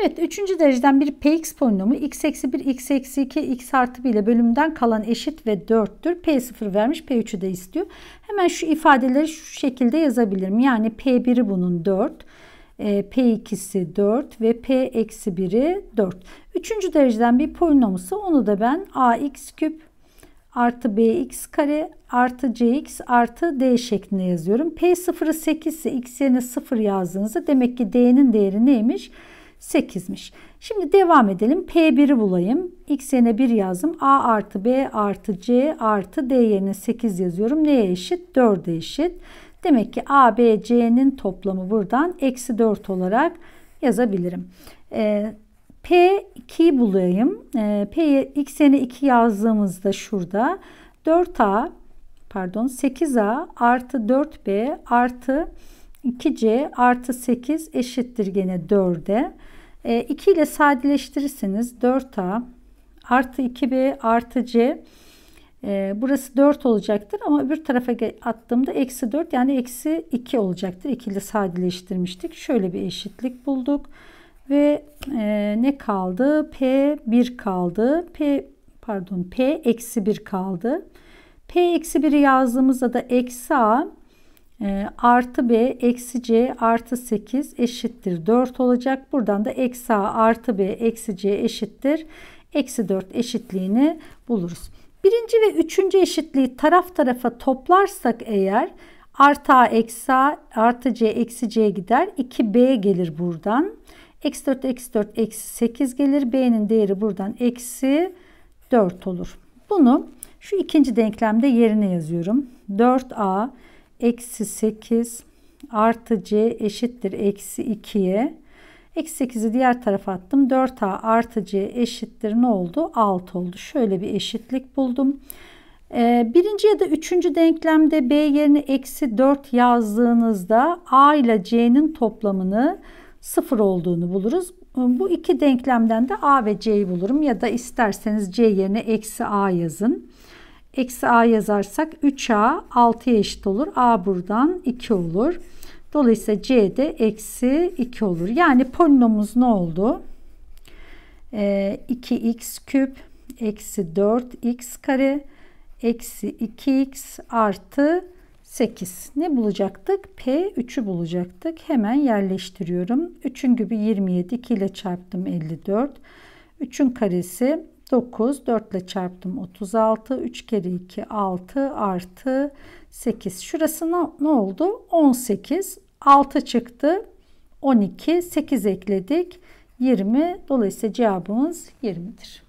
Evet üçüncü dereceden bir px polinomu x eksi 1 x eksi 2 x artı 1 ile bölümden kalan eşit ve 4'tür. p0 vermiş p3'ü de istiyor. Hemen şu ifadeleri şu şekilde yazabilirim. Yani p1'i bunun 4. E, p2'si 4 ve p eksi 1'i 4. Üçüncü dereceden bir polinomusu onu da ben ax küp artı bx kare artı cx artı d şeklinde yazıyorum. p0'ı 8 ise x yerine 0 yazdığınızda demek ki d'nin değeri neymiş? 8'miş. Şimdi devam edelim. P1'i bulayım. X yerine 1 yazdım. A artı B artı C artı D yerine 8 yazıyorum. Neye eşit? 4'e eşit. Demek ki A, B, C'nin toplamı buradan eksi 4 olarak yazabilirim. Ee, P2'yi bulayım. Ee, P'ye X yerine 2 yazdığımızda şurada 4A pardon 8A artı 4B artı 2C artı 8 eşittir gene 4'e. E, 2 ile sadeleştirirseniz 4A artı 2B artı C e, burası 4 olacaktır ama öbür tarafa attığımda eksi 4 yani eksi 2 olacaktır. 2 ile sadeleştirmiştik. Şöyle bir eşitlik bulduk. Ve e, ne kaldı? P1 kaldı. P pardon P eksi 1 kaldı. P eksi 1'i yazdığımızda da eksi A e, artı b eksi c artı 8 eşittir 4 olacak. Buradan da eksi a artı b eksi c eşittir. Eksi 4 eşitliğini buluruz. Birinci ve üçüncü eşitliği taraf tarafa toplarsak eğer artı a eksi a artı c eksi c gider. 2b gelir buradan. Eksi 4 eksi 4 eksi 8 gelir. b'nin değeri buradan eksi 4 olur. Bunu şu ikinci denklemde yerine yazıyorum. 4a eksi 8 artı c eşittir eksi 2'ye. Eksi 8'i diğer tarafa attım. 4a artı c eşittir ne oldu? 6 oldu. Şöyle bir eşitlik buldum. Ee, birinci ya da üçüncü denklemde b yerine eksi 4 yazdığınızda a ile c'nin toplamını 0 olduğunu buluruz. Bu iki denklemden de a ve c'yi bulurum ya da isterseniz c yerine eksi a yazın. Eksi a yazarsak 3a 6'ya eşit olur. a buradan 2 olur. Dolayısıyla c de eksi 2 olur. Yani polinomumuz ne oldu? Ee, 2x küp eksi 4x kare eksi 2x artı 8. Ne bulacaktık? P 3'ü bulacaktık. Hemen yerleştiriyorum. 3'ün kübü 27. 2 ile çarptım 54. 3'ün karesi 9 4 ile çarptım 36 3 kere 2 6 artı 8 şurası ne, ne oldu? 18 6 çıktı. 12 8 ekledik. 20 dolayısıyla cevabımız 20'dir.